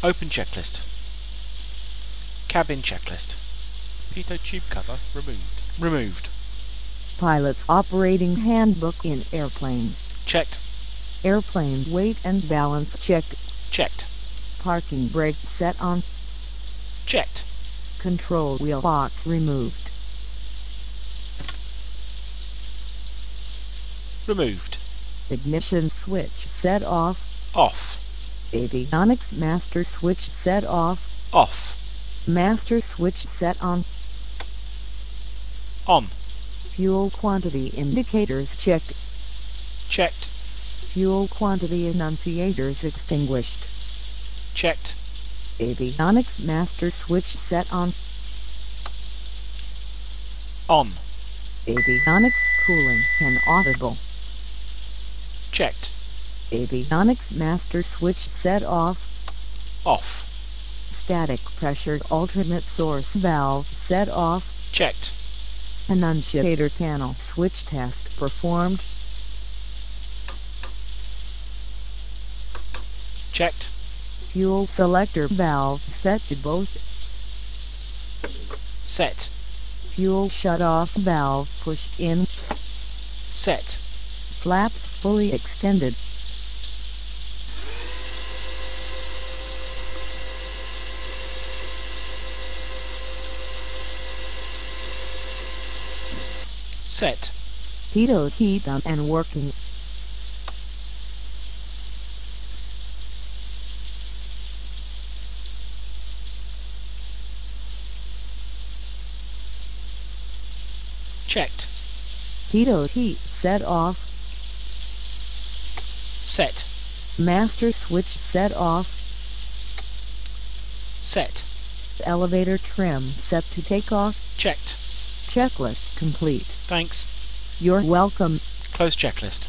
Open checklist. Cabin checklist. Pitot tube cover removed. Removed. Pilot's operating handbook in airplane. Checked. Airplane weight and balance checked. Checked. Parking brake set on. Checked. Control wheel lock removed. Removed. Ignition switch set off. Off. Avionics master switch set off. Off. Master switch set on. On. Fuel quantity indicators checked. Checked. Fuel quantity annunciators extinguished. Checked. Avionics master switch set on. On. Avionics cooling and audible. Checked. Avionics master switch set off. Off. Static pressure alternate source valve set off. Checked. Annunciator panel switch test performed. Checked. Fuel selector valve set to both. Set. Fuel shut-off valve pushed in. Set. Flaps fully extended. Set. Pitot heat on and working. Checked. Pitot heat set off. Set. Master switch set off. Set. Elevator trim set to take off. Checked. Checklist complete. Thanks. You're welcome. Close checklist.